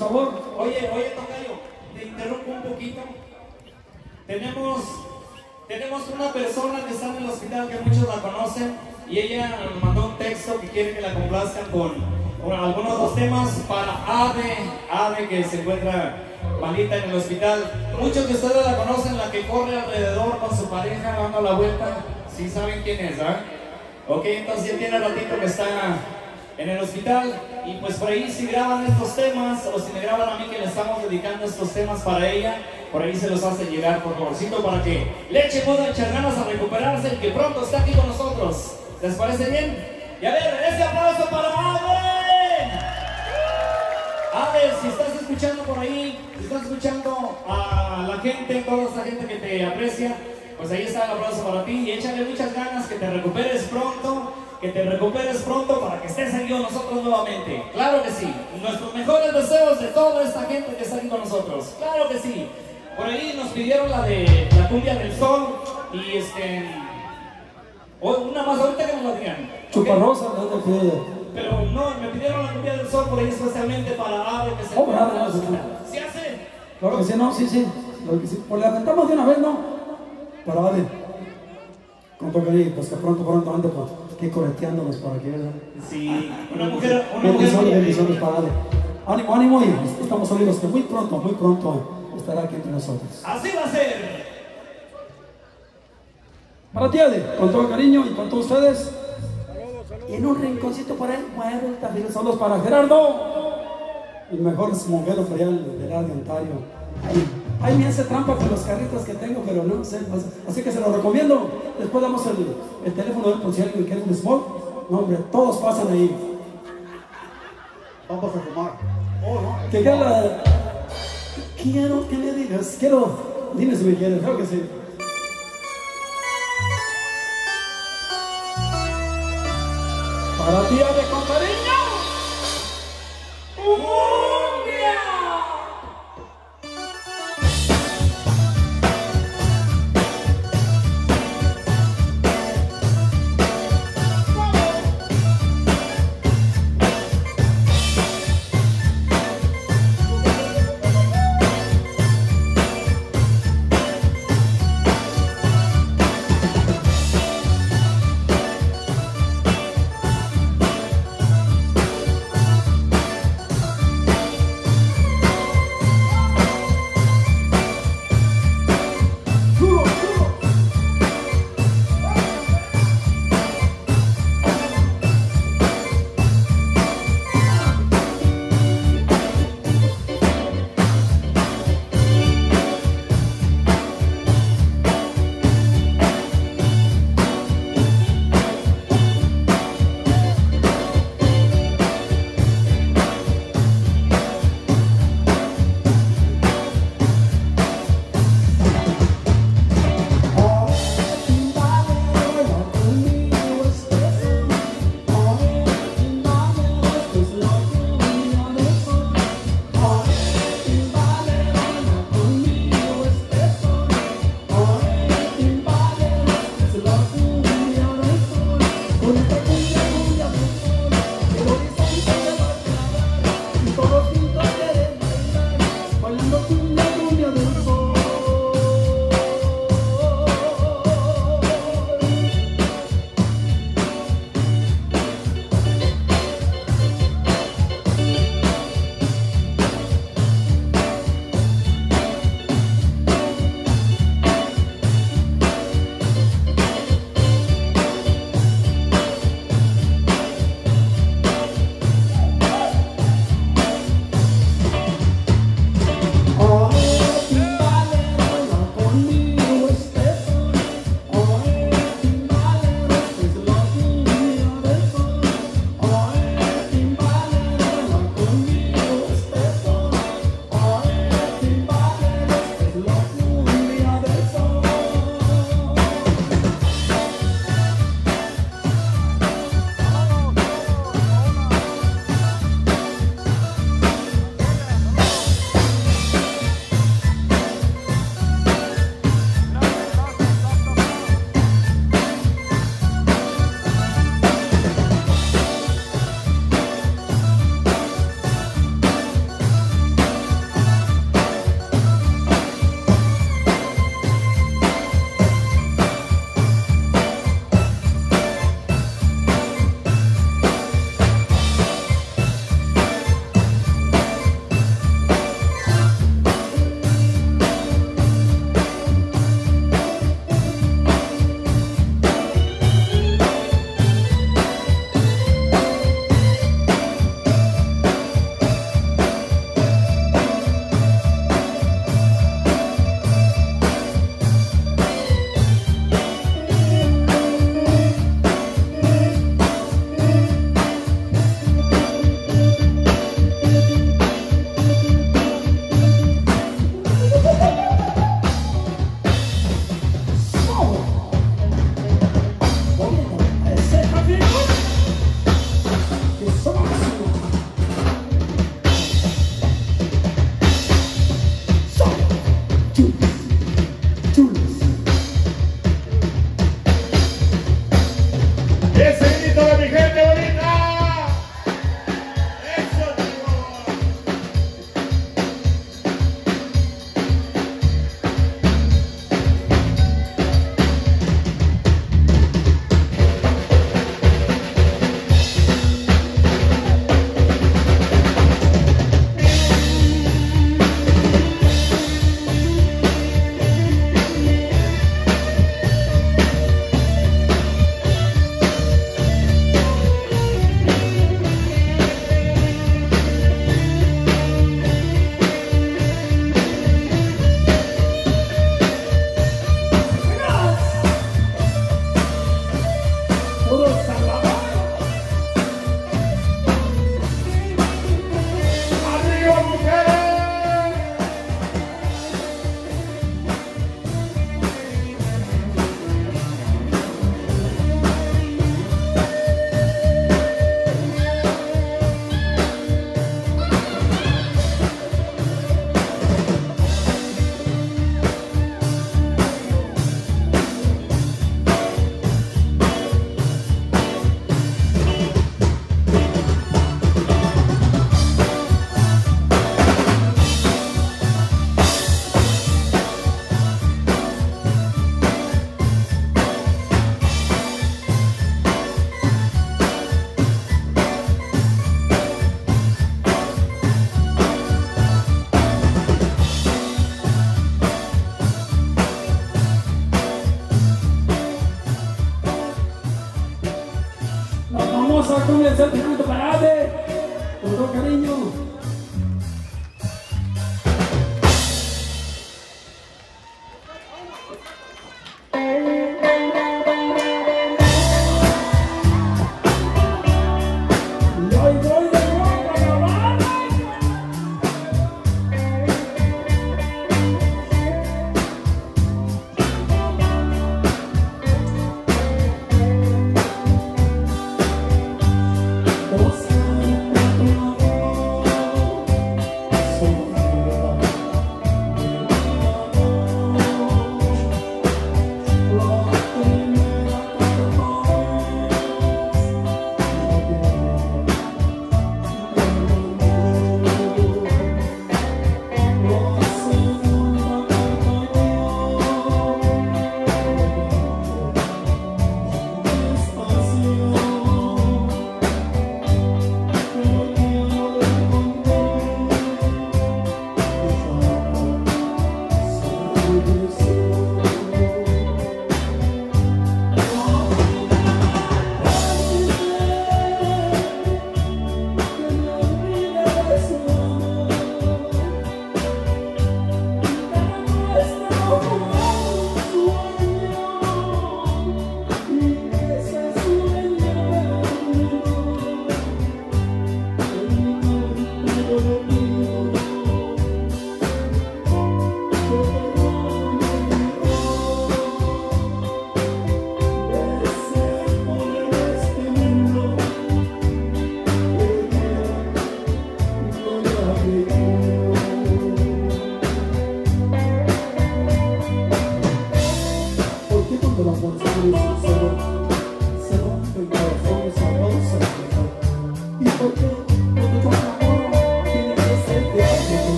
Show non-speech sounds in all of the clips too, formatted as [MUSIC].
sabor. Oye, oye, Tocayo, te interrumpo un poquito. Tenemos, tenemos una persona que está en el hospital que muchos la conocen y ella mandó un texto que quiere que la complazcan con, con algunos dos temas para Ade, Ade que se encuentra malita en el hospital. Muchos de ustedes la conocen, la que corre alrededor con su pareja dando la vuelta. Sí saben quién es, ¿verdad? Ok, entonces ya tiene ratito que está en el hospital por ahí si graban estos temas o si me graban a mí que le estamos dedicando estos temas para ella, por ahí se los hace llegar por favorcito para que le eche echar ganas a recuperarse y que pronto está aquí con nosotros. ¿Les parece bien? Y a ver, ese aplauso para Ade. Ade, si estás escuchando por ahí, si estás escuchando a la gente, toda esta gente que te aprecia, pues ahí está el aplauso para ti y échale muchas ganas, que te recuperes pronto, que te recuperes pronto para que estés aquí con nosotros nuevamente. Claro que sí. Nuestros mejores deseos de toda esta gente que está aquí con nosotros. Claro que sí. Por ahí nos pidieron la de la cumbia del sol y este... una más ahorita que nos la digan. Chuparrosa, no te pido. Pero no, me pidieron la cumbia del sol por ahí especialmente para Ave que se Oh, bravo, sí, sí. hospital. ¿Sí hace? Claro que sí, no, sí, sí. Claro que sí. Pues la cantamos de una vez, ¿no? Para Ade. Con cariño, pues que pronto, pronto ande pues, aquí correteándonos para que vean. Sí, una mujer, una mujer Bendiciones, bendiciones para Ade. Ánimo, ánimo y estamos seguros que muy pronto, muy pronto estará aquí entre nosotros. Así va a ser. Para ti, Ade, con todo cariño y con todos ustedes. Y en un rinconcito por ahí, bueno, también saludos para Gerardo. El mejor monguero para allá del área de Ontario. Ay, ay, me hace trampa con los carritos que tengo, pero no sé. pues, así que se lo recomiendo. Después damos el, el teléfono de él por si alguien quiere un small. No, hombre, todos pasan ahí. Vamos a fumar. Que Carla, quiero que me digas, quiero, dime si me quieres, creo que sí. Para ti, Ade, con cariño. ¡Cumbia!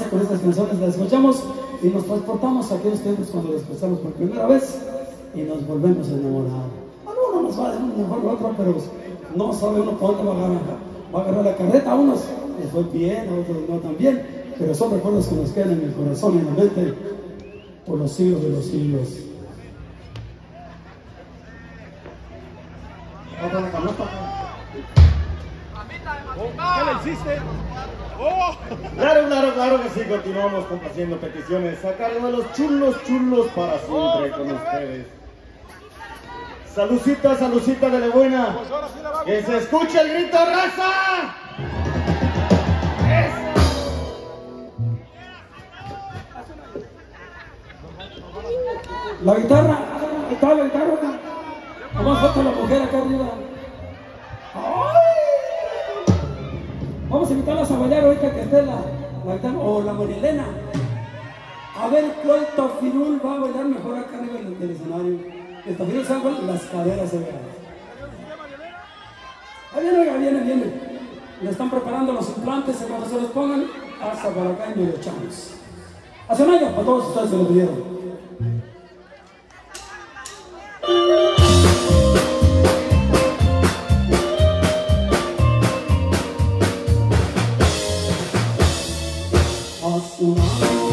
A con estas canciones, las escuchamos y nos transportamos a aquellos tiempos cuando las escuchamos por primera vez y nos volvemos a enamorar. Algunos nos va a decir mejor que otro, pero no sabe uno cuándo va a agarrar, va a agarrar la carreta, unos les fue bien, a otros no tan bien, pero son recuerdos que nos quedan en el corazón y en la mente por los siglos de los siglos. ¿Qué le hiciste? Claro, claro, claro que sí, continuamos complaciendo peticiones a cargo de los chulos, chulos para siempre con ustedes. Salucita, salucita de la buena. La Que se escuche el grito, raza. La guitarra, la guitarra. acá. Nomás falta la mujer acá arriba. ¡Ay! Vamos a invitarlas a bailar ahorita que esté la, la guitarra, o la Marilena. A ver cuál tafirul va a bailar mejor acá arriba del, del escenario. El tafirul se las caderas se vean. Ahí viene, oiga, viene, viene. Le están preparando los implantes, en cuanto se los pongan, hasta para acá y medio echamos. Hace un año, para todos ustedes se lo pidieron. Hace un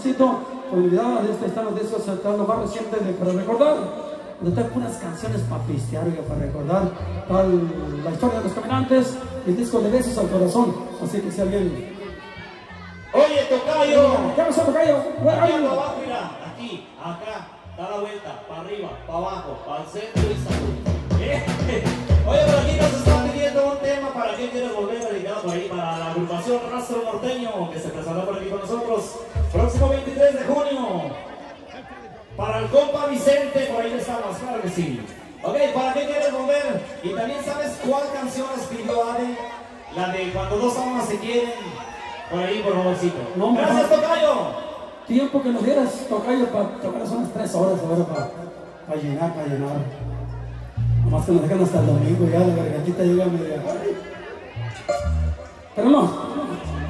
atrásito. Olvidaba de este, los discos, están los más recientes de para recordar. Donde están unas canciones para pistear, oiga, para recordar tal, la historia de los caminantes, el disco de besos al corazón. Así que si alguien. Tiempo que nos dieras, Tocayo, para tocar unas tres horas ahora para, para llenar, para llenar. Nomás que nos dejan hasta el domingo ya, la gargantita llega media. Pero no,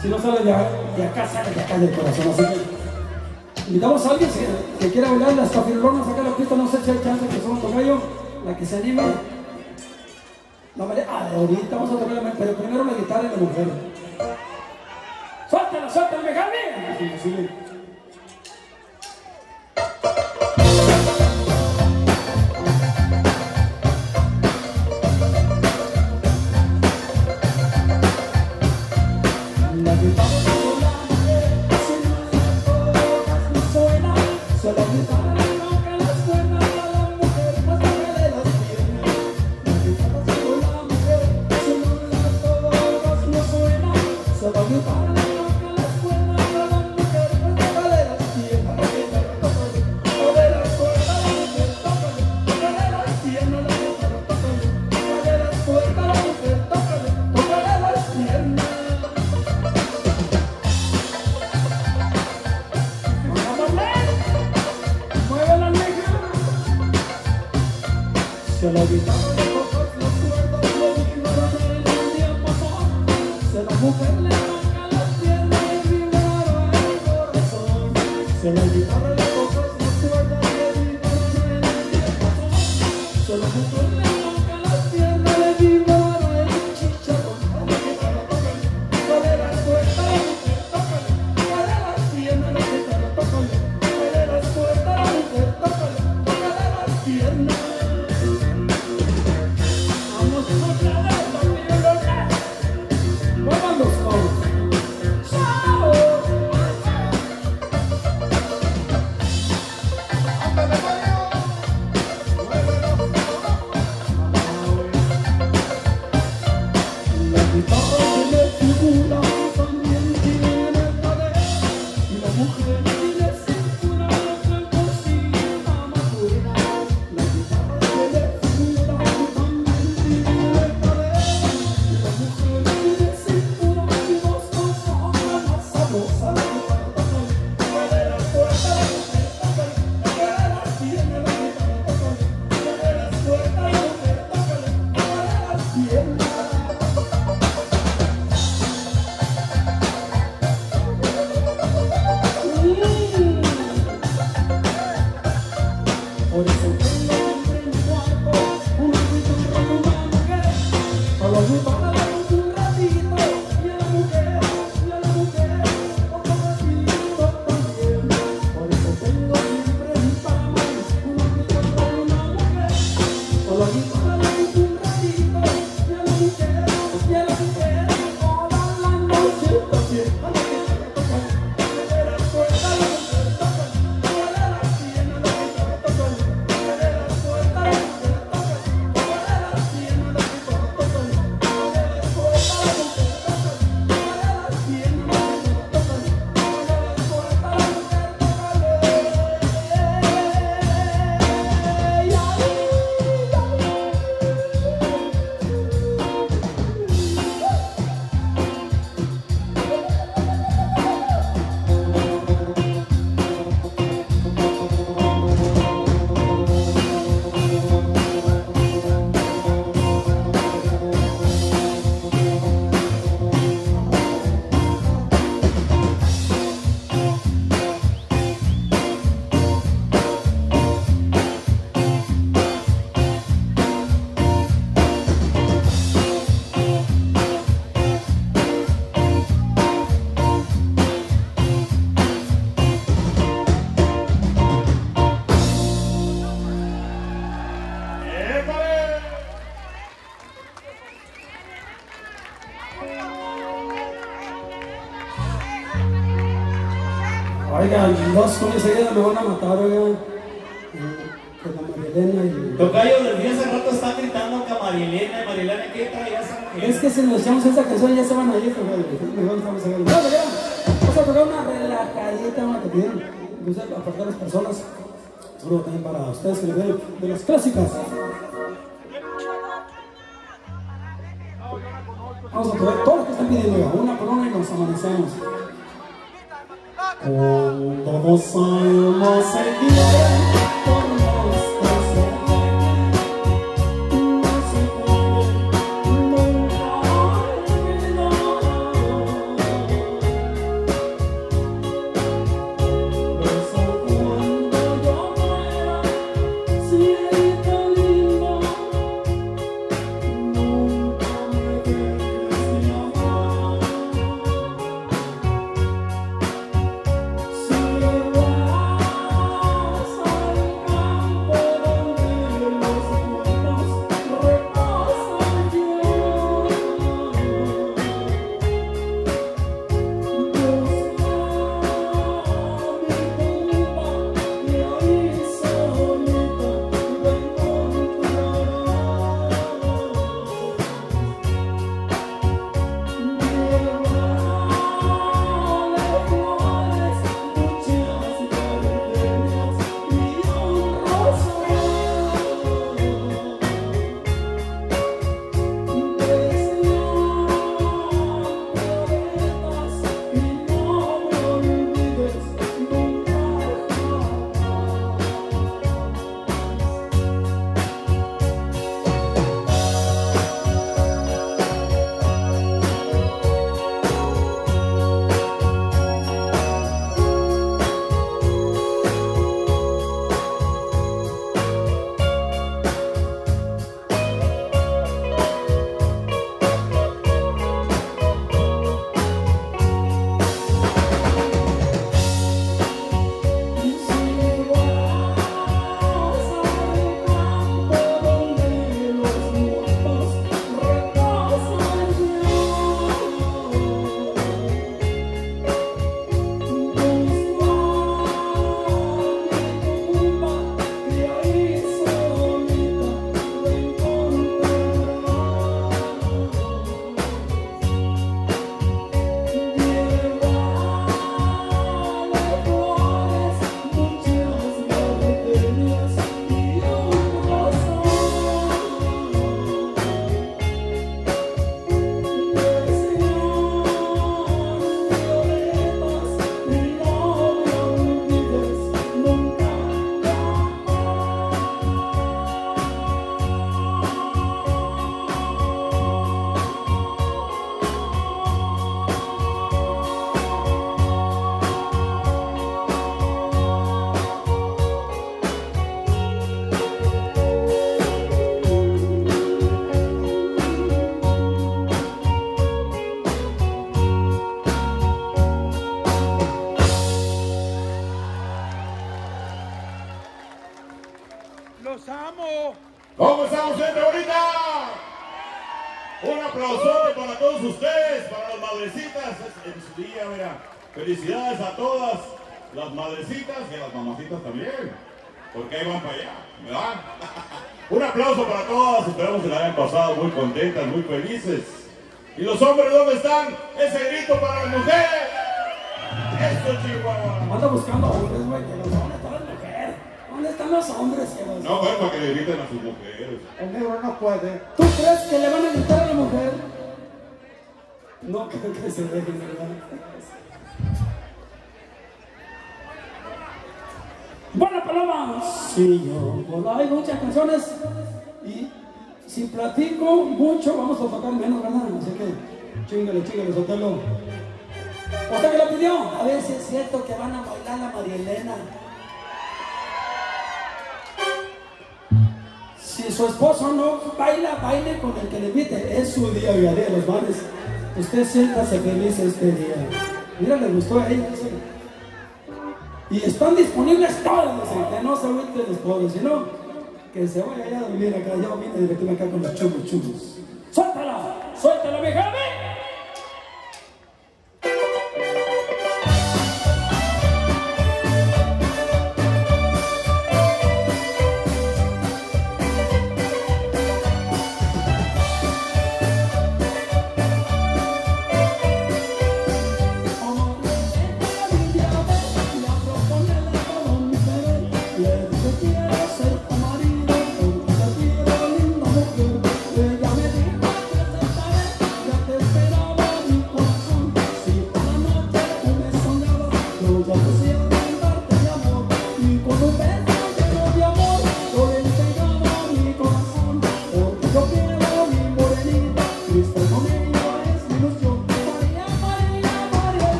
si no sale de, de acá, sale de acá del corazón. Así que invitamos a alguien que, que quiera bailar las cafironas acá la pista. No sé si hay chance que somos tocayo, la que se anime. Vale, ah, ahorita vamos a tocar, pero primero la guitarra y la mujer. ¡Suéltala, suéltala, Javi! Dos con enseguida me van a matar, oigan. Eh, Con la Marilena y... Tocayo, desde hace rato están gritando que a Marilena, y Marilena, ¿qué trae esa mujer? Es que si nos echamos esa canción ya se van a ir, oigan. Mejor estamos a ver. Bueno, ya. Vamos a tocar una relajadita, una que piden. Incluso aparte de las personas. Seguro también para ustedes que le den de las clásicas. Vamos a tocar todo lo que están pidiendo, una por una y nos amanecemos. Cuando nos almas se quieren felices. ¿Y los hombres dónde están? Ese grito para las mujeres. Esto, Chihuahua. Anda buscando hombres, güey, que los hombres, todas las mujeres. ¿Dónde están los hombres? Que los... No, güey, para que le griten a sus mujeres. El negro no puede. ¿Tú crees que le van a gritar a la mujer? No creo que se dejen, ¿verdad? Buena paloma. Sí, yo. Hay muchas canciones y si platico mucho, vamos a tocar menos, ¿verdad? Así que chingale, chingale, sotelo. ¿Usted que lo pidió? A ver si es cierto que van a bailar la María Elena. Si su esposo no baila, baile con el que le invite. Es su día, día de los mares. Usted siéntase feliz este día. Mira, le gustó a ella. Y están disponibles todas, que no se agüiten los pobres, sino que se vaya allá a dormir acá. Yo vine directamente acá con los chumos, chumos. ¡Suéltala! ¡Suéltala, vieja! ¡Ven!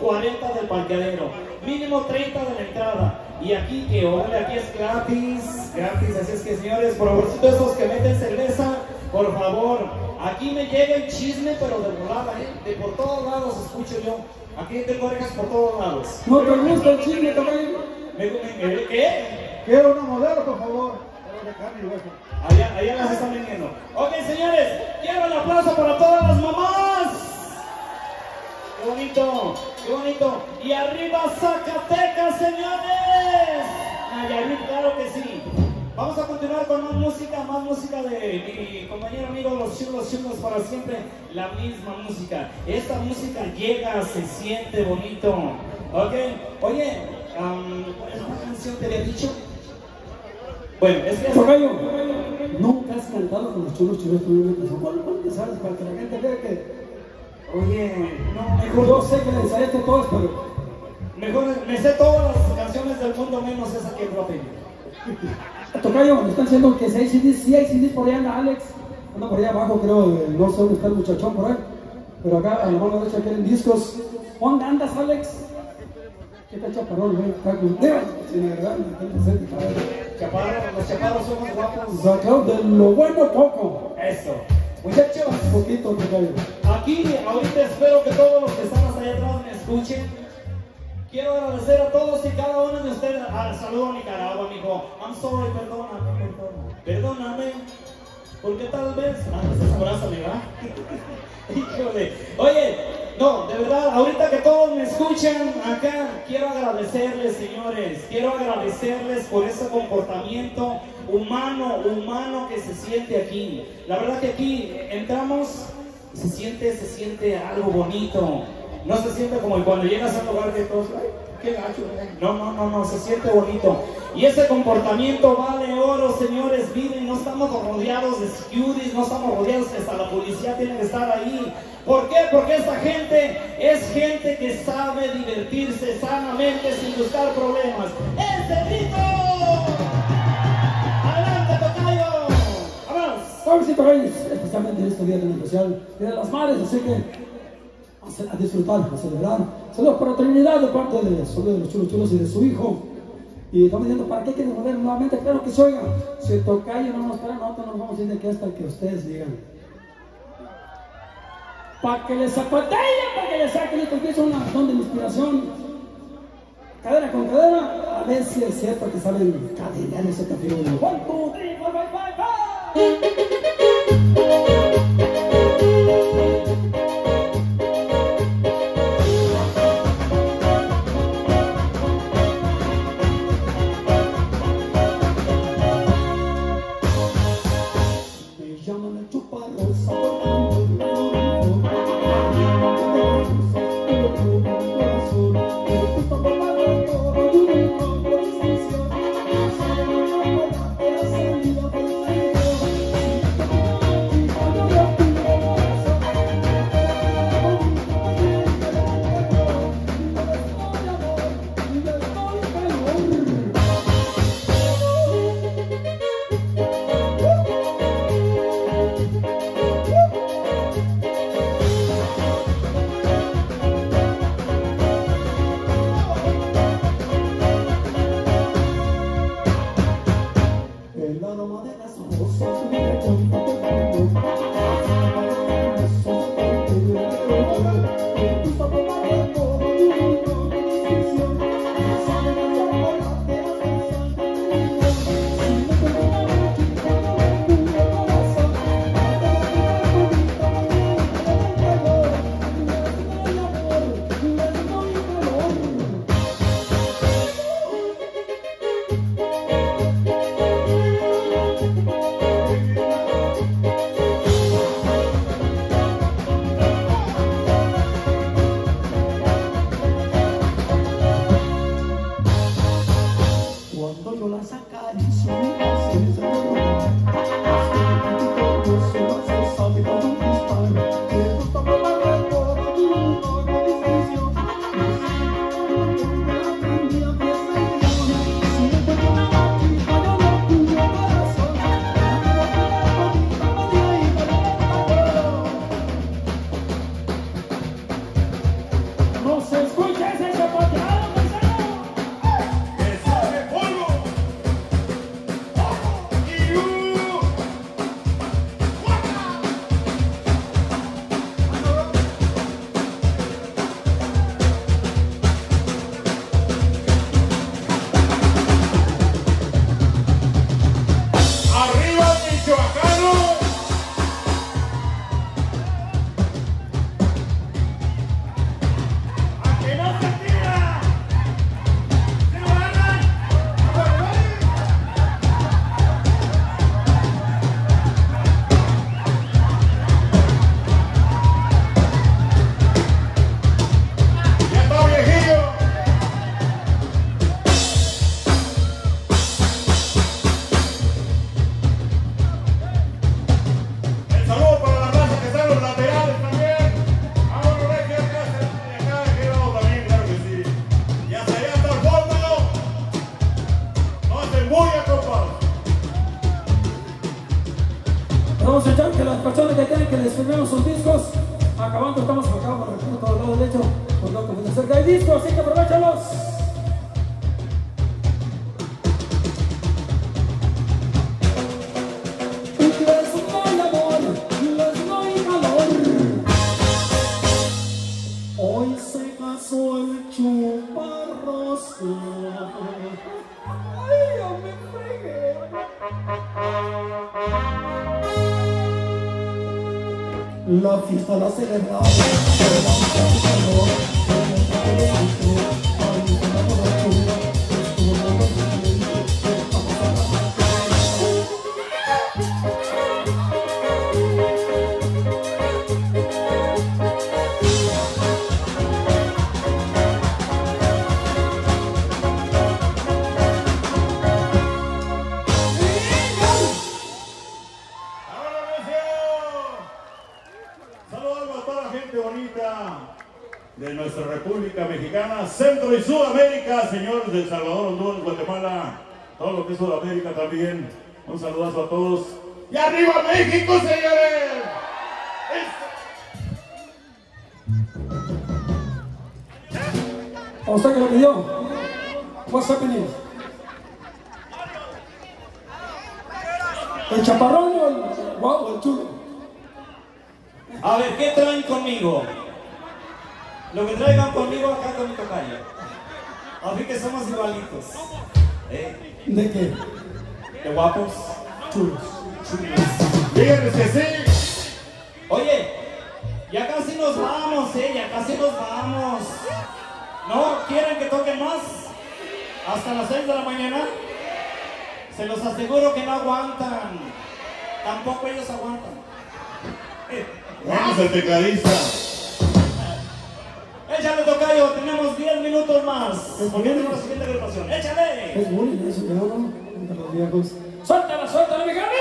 40 del parqueadero, mínimo 30 de la entrada. Y aquí que órale, aquí es gratis, gratis. Así es que señores, por favorcito esos que meten cerveza, por favor, aquí me llega el chisme, pero de volada, ¿eh? De por todos lados escucho yo. Aquí tengo orejas por todos lados. ¿No te gusta el chisme, Tocayo? Me- me- me- ¿Qué? Quiero una modelo, por favor. Allá, allá las están vendiendo. Ok, señores, quiero el aplauso para todas las mamás. Qué bonito, qué bonito. Y arriba Zacatecas, señores. Nayarit, claro que sí. Vamos a continuar con más música, más música de mi compañero amigo Los Chulos Chulos para siempre. La misma música. Esta música llega, se siente bonito. Ok, oye, am, ¿cuál es la canción te había dicho? Bueno, es que... Nunca has cantado con los tu misma canción. ¿Cuál, cuál te sabes para que la gente vea que Oye, no, mejor, yo sé que le ensayaste todas, pero mejor me sé todas las canciones del mundo menos esa que pedí. [LAUGHS] Tocayo, me están diciendo que si hay CDs, sí hay CDs por ahí anda Alex. Anda por allá abajo, creo, no sé dónde está el muchachón por ahí. Pero acá a la mano derecha quieren discos. ¿Dónde andas, Alex? ¿Qué tal chaparrón, güey? Está con sin distrae. Chaparros, los chaparros somos guapos. Sacado de lo bueno poco. Eso. Muchachos, poquito, aquí ahorita espero que todos los que hasta allá atrás me escuchen. Quiero agradecer a todos y cada uno de ustedes. Ah, saludo a Nicaragua, mijo. I'm sorry, perdóname, perdóname. Perdóname. Porque tal vez. Ah, estás abrázame, ¿verdad? [LAUGHS] Híjole. Oye, no, de verdad, ahorita que todos me escuchan acá, quiero agradecerles, señores. Quiero agradecerles por ese comportamiento humano, humano que se siente aquí. La verdad que aquí entramos, se siente, se siente algo bonito. No se siente como cuando llegas a un lugar que todos, ay, qué gacho. eh". No, no, no, no, se siente bonito. Y ese comportamiento vale oro, señores. Miren, no estamos rodeados de securities, no estamos rodeados hasta la policía tiene que estar ahí. ¿Por qué? Porque esta gente es gente que sabe divertirse sanamente sin buscar problemas. ¡Es! ¡Vámonos! Suavecito, Reyes, especialmente en este día tan especial, Día de las Madres, así que a, disfrutar, a celebrar. Saludos para Trinidad de parte de, de los chulos chulos y de su hijo. Y estamos diciendo, ¿para qué quieren volver nuevamente? Claro que se oiga. Si tocayo no nos para, nosotros nos vamos a ir de que hasta que ustedes digan. Para que les zapateen, para que les saquen esto que es una razón de inspiración. Cadera con cadera, a ver si es cierto que saben cadenar ese. Me fils dans la. vamos. ¿No? ¿Quieren que toquen más? ¿Hasta las 6 de la mañana? Se los aseguro que no aguantan. Tampoco ellos aguantan. Vamos, el tecladista. Échale, Tocayo, tenemos 10 minutos más. Pues, Volviendo a la siguiente agrupación. ¡Échale! Es muy bien. Suéltala, suéltala, mi Javi.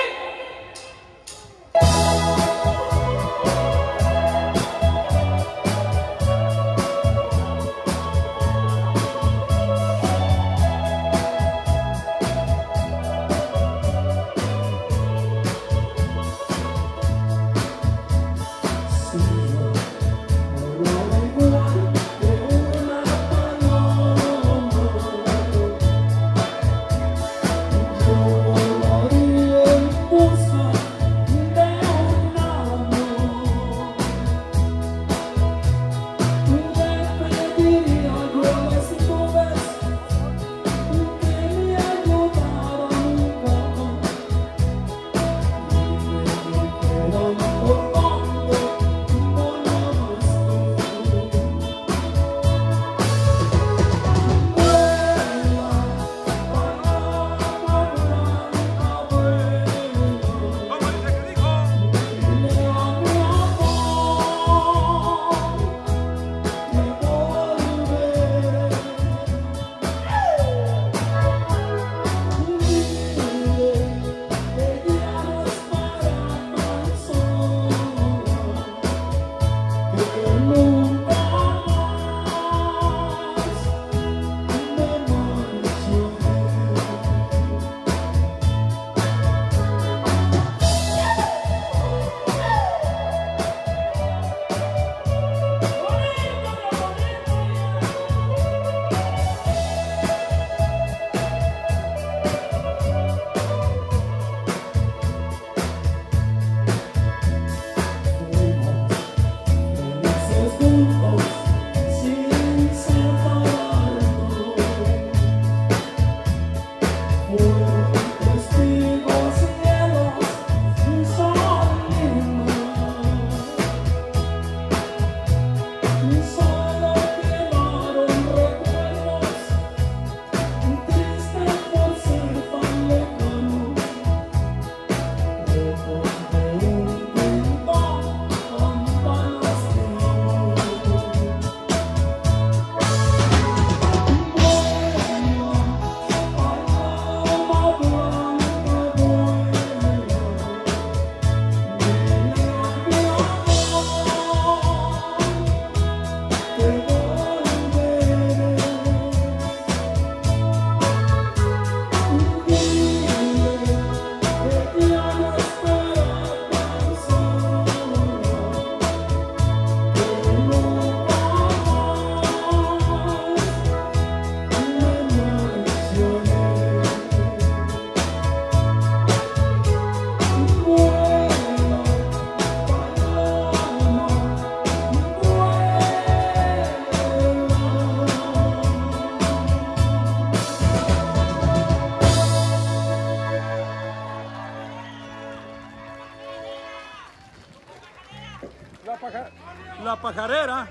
chacarera.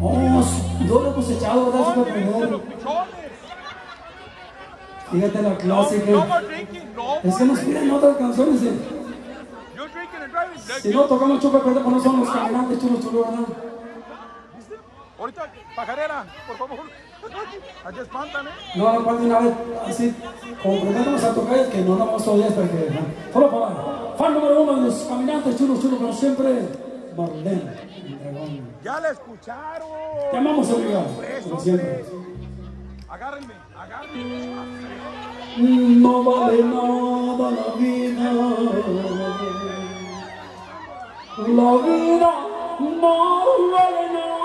Oh, no lo hemos echado, ¿verdad? Fíjate la clase que... Es que nos piden otras canciones. Eh. Si no tocamos chupa, pero pues no caminantes chulos. Ahorita, pajarera, por favor. [LAUGHS] No, no, pues, una vez, así, como a tocar, que no damos todo uno los caminantes chulos chulos, pero siempre... El dragón. ¡Ya la escucharon! Te amamos, amiga. Como siempre. Agárrenme, agárrenme. No vale nada la vida. La vida no vale nada.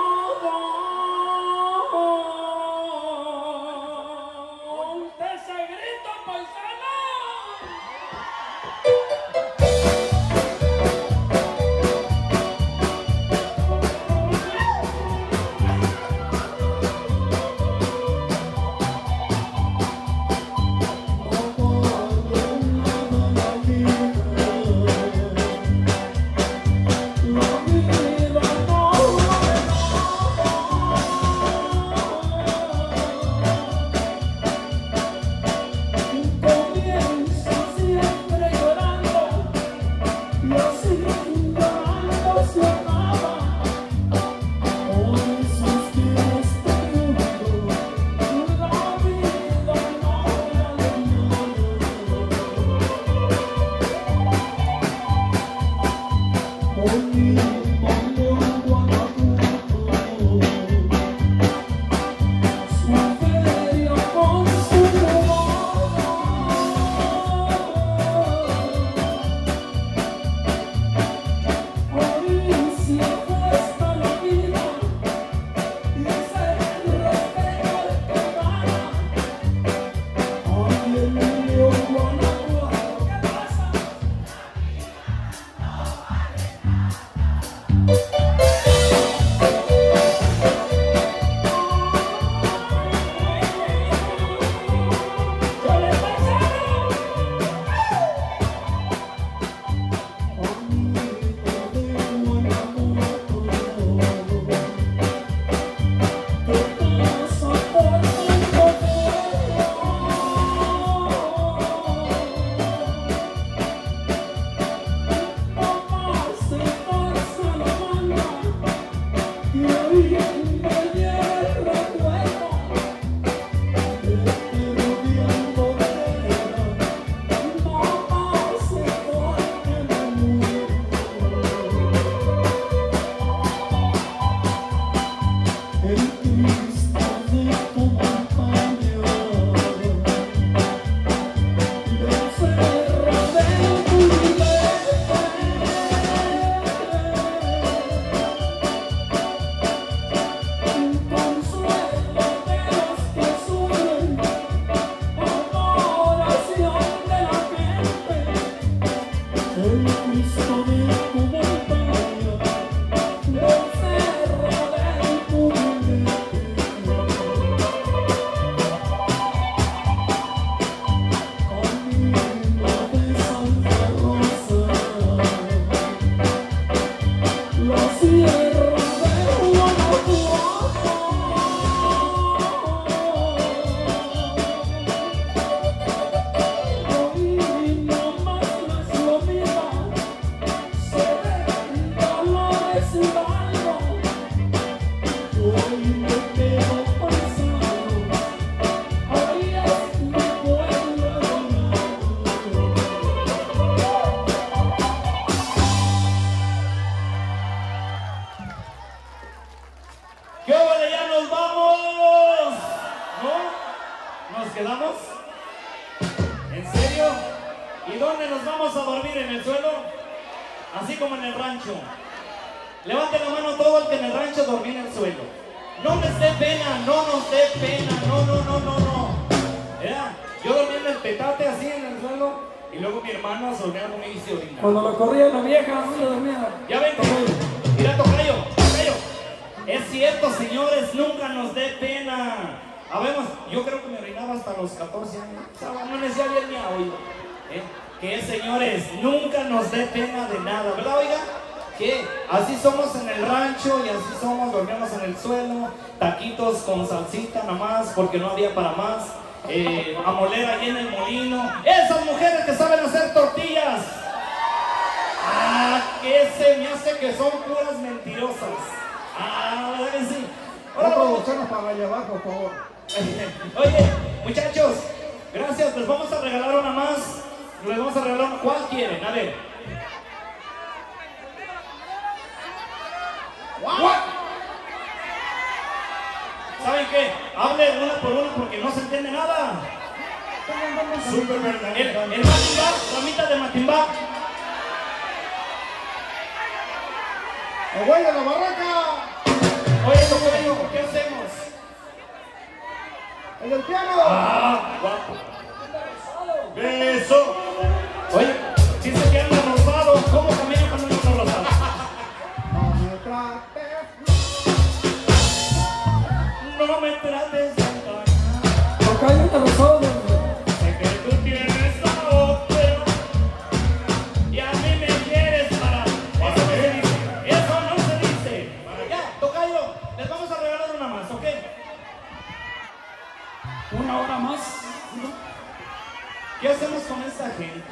¿Qué hacemos con esta gente?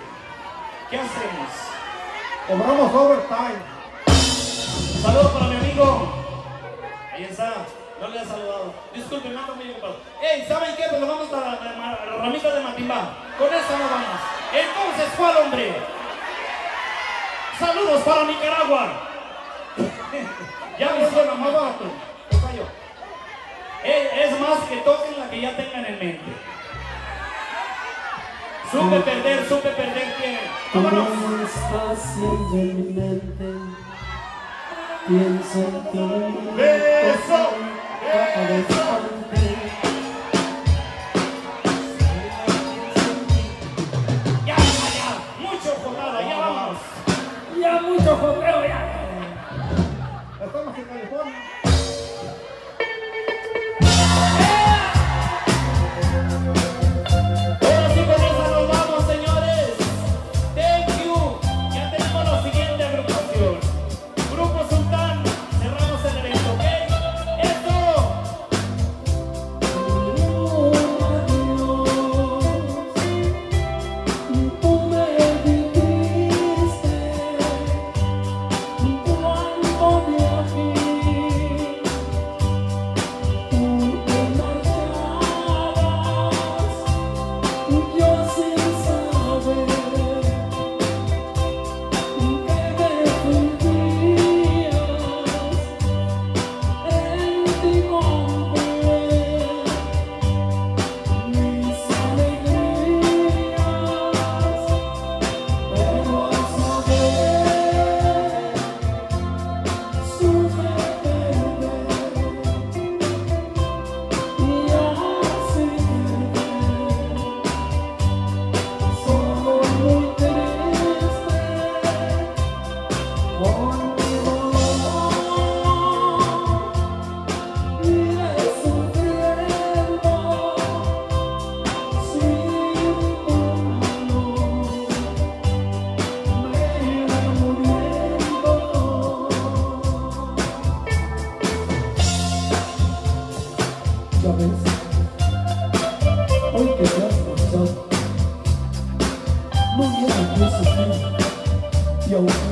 ¿Qué hacemos? Cobramos overtime. Un saludo para mi amigo. Ahí está. No le he saludado. Disculpe, mando mi compadre. Ey, ¿saben qué? Pues vamos a la, ramita de Matimba. Con esta no vamos. Entonces, ¿cuál hombre? Saludos para Nicaragua. [LAUGHS] ya me suena más barato. Es más que toquen la que ya tengan en mente. Supe perder, supe perder quién. Vámonos. espacio de. Pienso en ti. Beso. Beso. mucho jodeo ya. the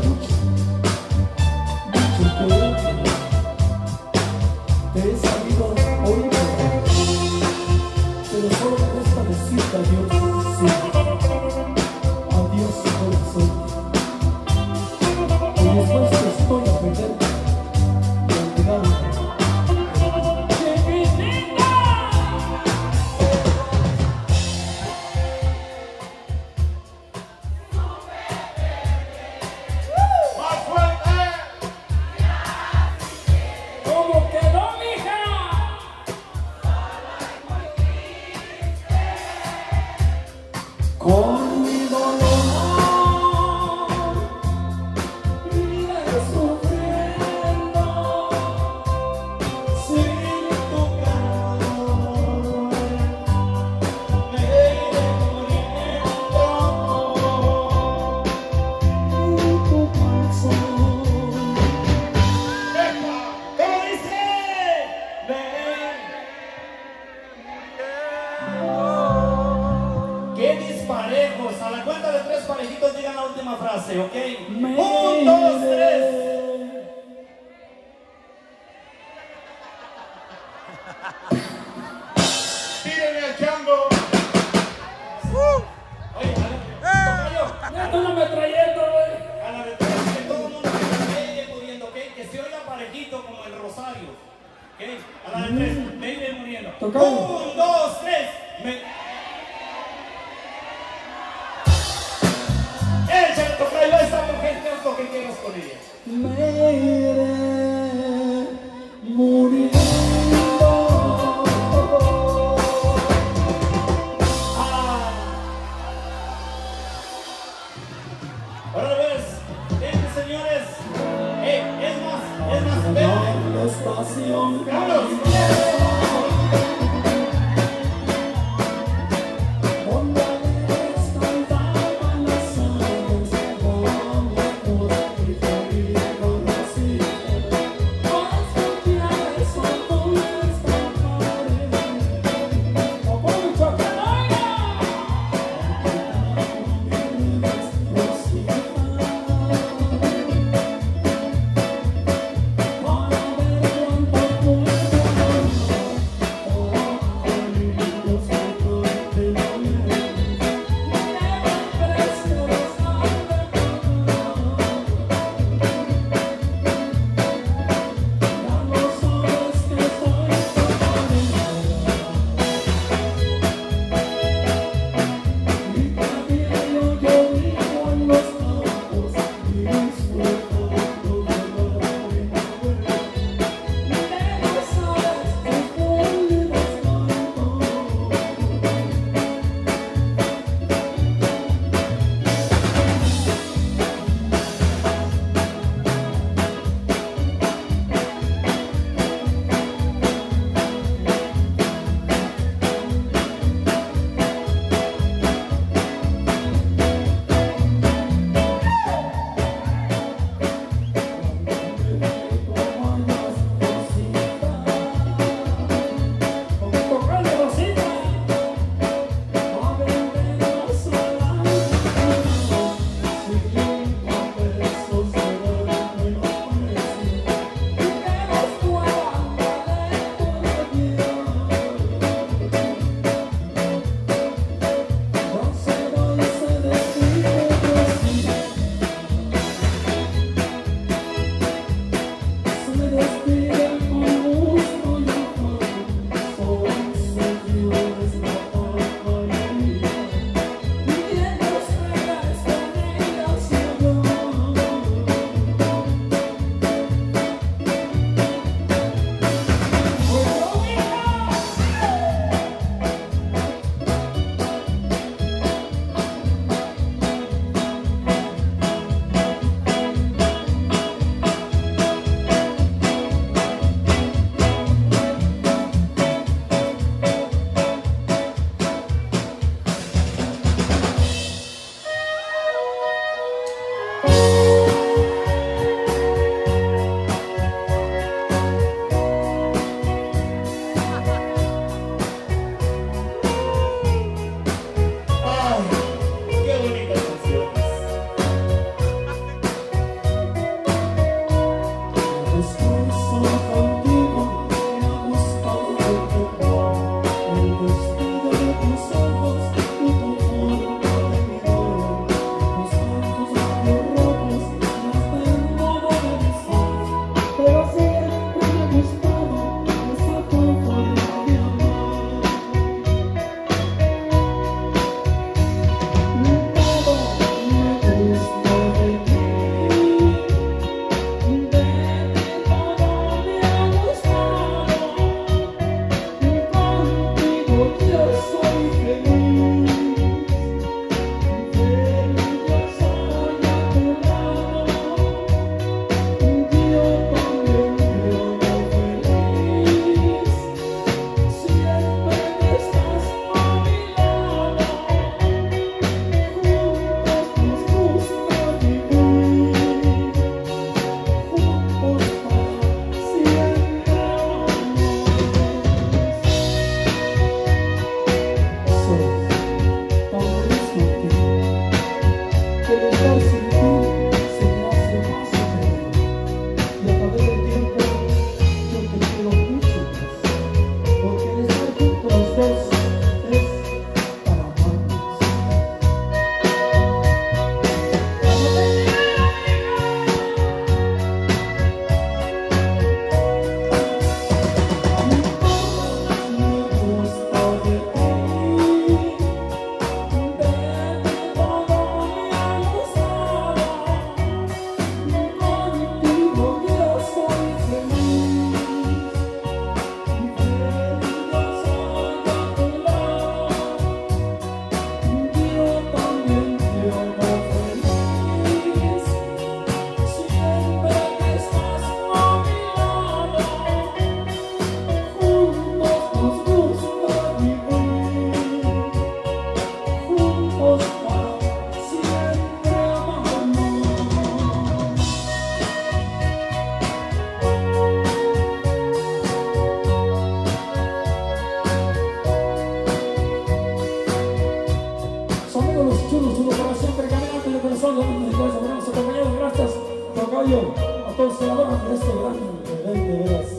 apoyo a todos los trabajos de este gran nivel de veras.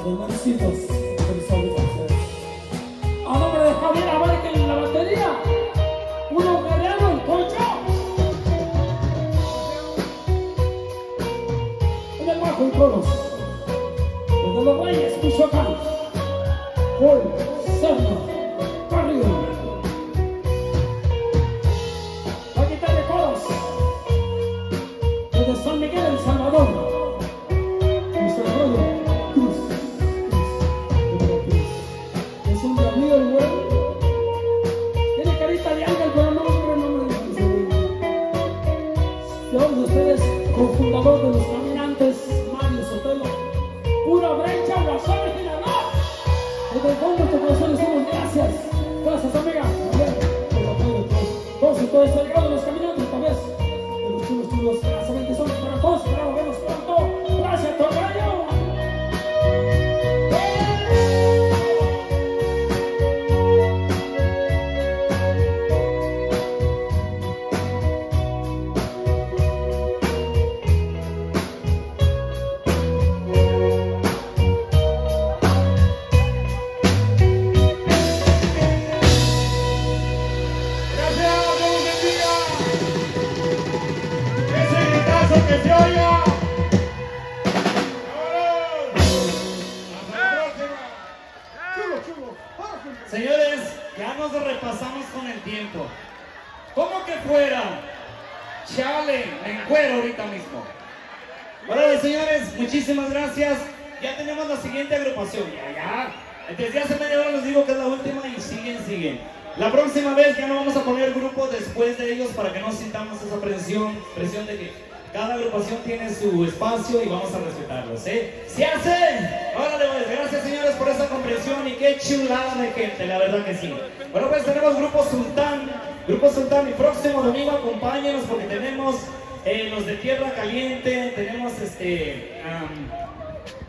Hermanicitos, felicidades a ustedes. A nombre de Javier Abarca en la batería, uno guerrero el cocho. En el bajo y coros, desde los Reyes, Michoacán, Paul Serna.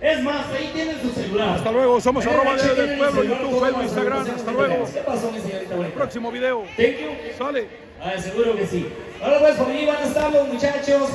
Es más, ahí tienen su celular. Hasta luego, somos arroba del pueblo, YouTube, Facebook, Instagram. Hasta luego. ¿Qué pasó, mi señorita? El próximo video. Thank you. Sale. Ah, seguro que sí. Ahora pues por ahí van a estar los muchachos.